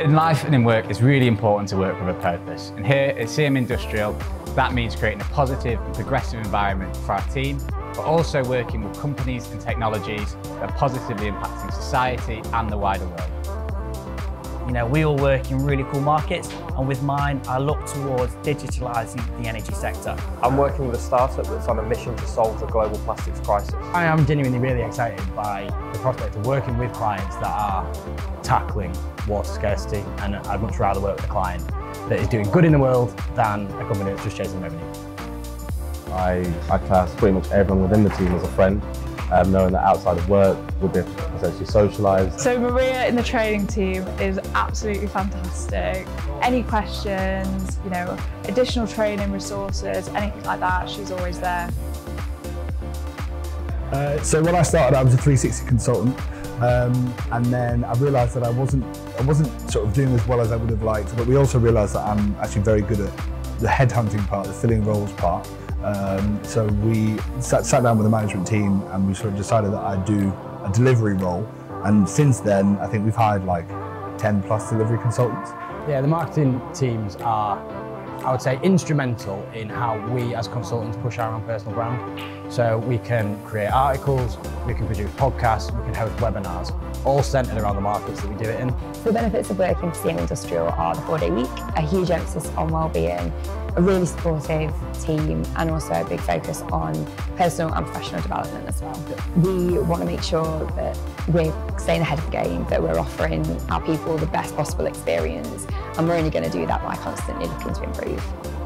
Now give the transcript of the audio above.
In life and in work, it's really important to work with a purpose. And here at CM Industrial, that means creating a positive and progressive environment for our team, but also working with companies and technologies that are positively impacting society and the wider world. You know, we all work in really cool markets, and with mine, I look towards digitalising the energy sector. I'm working with a startup that's on a mission to solve the global plastics crisis. I am genuinely really excited by the prospect of working with clients that are tackling water scarcity, and I'd much rather work with a client that is doing good in the world than a company that's just chasing revenue. I, I class pretty much everyone within the team as a friend um, knowing that outside of work we'll be essentially socialised. So Maria in the training team is absolutely fantastic. Any questions, you know, additional training resources, anything like that, she's always there. Uh, so when I started, I was a 360 consultant, um, and then I realised that I wasn't, I wasn't sort of doing as well as I would have liked. But we also realised that I'm actually very good at the headhunting part, the filling roles part. Um, so we sat, sat down with the management team and we sort of decided that I'd do a delivery role. And since then, I think we've hired like 10 plus delivery consultants. Yeah, the marketing teams are, I would say, instrumental in how we as consultants push our own personal brand. So we can create articles, we can produce podcasts, we can host webinars, all centred around the markets that we do it in. The benefits of working for CM Industrial are the four-day week, a huge emphasis on well-being, a really supportive team and also a big focus on personal and professional development as well. We want to make sure that we're staying ahead of the game, that we're offering our people the best possible experience and we're only going to do that by constantly looking to improve.